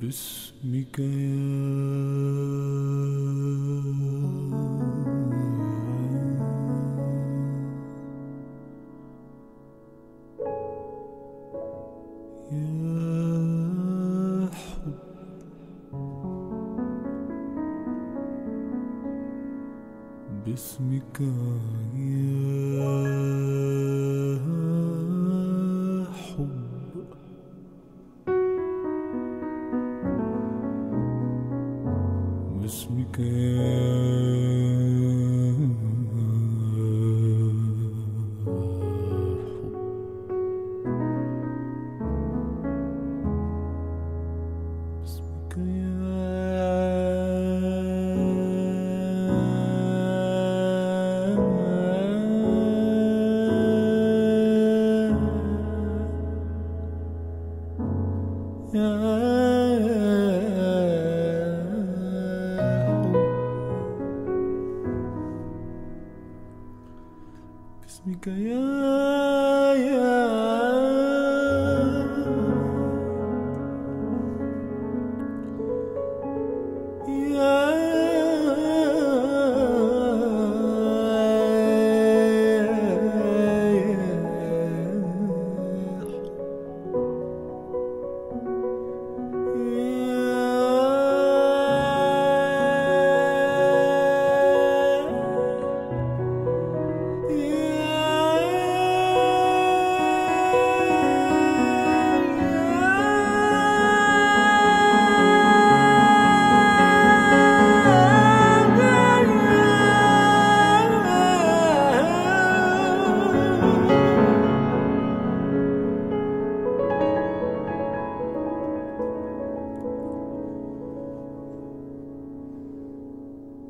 باسمك يا باسمك يا باسمك يا حب Mikaya.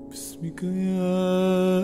باسمك يا